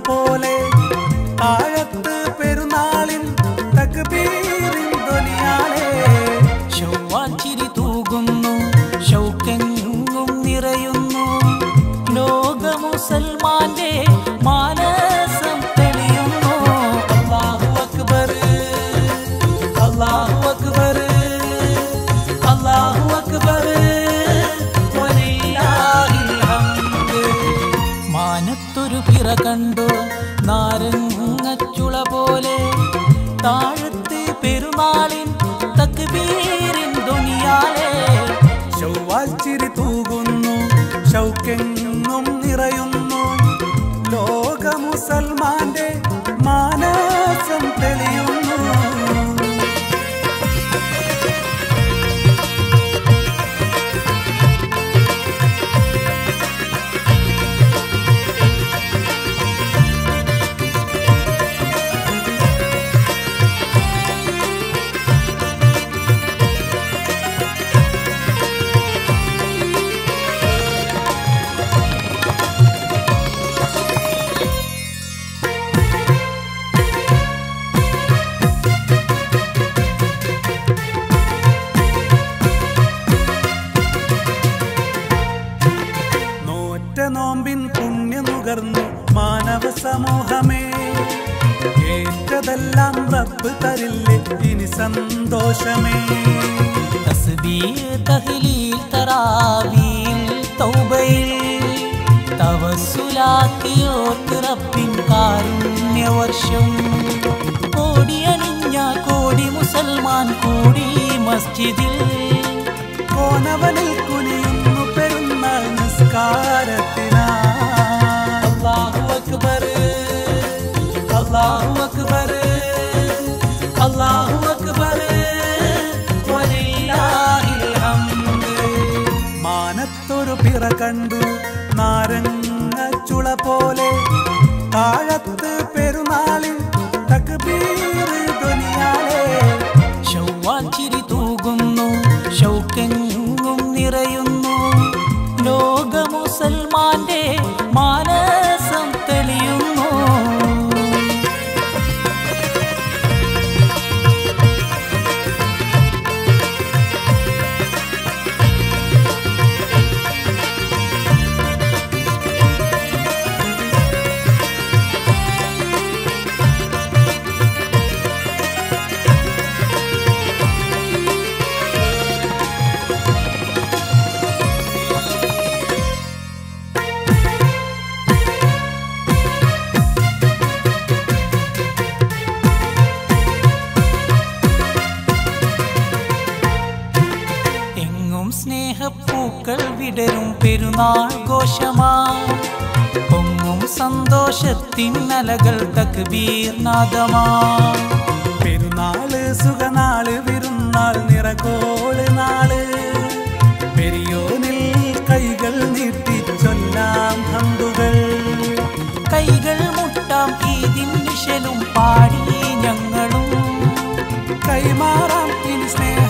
പോലെ പുണ്യ നുകർന്നു മാനവ സമൂഹമേ. ഏറ്റതെല്ലാം റബ്ബ് തരില്ലേ ഇനി സന്തോഷമേ. തസ്ബീഹ് തഹ്ലീൽ തറാവീൽ തൗബയിൽ തവസ്സുലാക്കിയോർക്ക് റബ്ബിൻ കാരുണ്യവർഷം. കോടിയണിഞ്ഞ കോടി മുസൽമാൻ കൂടി മസ്ജിദിൽ കോനവനിൽ കുനിയുന്നു പെരുന്നാൾ നിസ്കാരത്തിനാ അല്ലാഹു അക്ബർ അല്ലാഹു അക്ബർ മാനത്തൊരു പിറ കണ്ടു നാരങ്ങ പോലെ താഴത്ത് പെരുന്നാളിൽ ചിരി തൂകുന്നു ശൗക്കെങ്ങും നിറയുന്നു ലോക മുസൽമാന്റെ മാനസം സ്നേഹപ്പൂക്കൾ വിടരും പെരുന്നാൾ ഘോഷമാ. പൊങ്ങും സന്തോഷത്തിൻ നലകൾ തക്ബീർ നാദമാ പെരുന്നാൾ സുഖനാൾ വിരുന്നാൾ നിറകോൾ നാൾ. പെരിയോനിൽ കൈകൾ നീട്ടി ചൊല്ലാം ഹന്തുകൾ കൈകൾ മുട്ടാം ഈതിൻ വിഷലും പാടി ഞങ്ങളും. കൈമാറാം ഇനി സ്നേഹത്തിന്റെ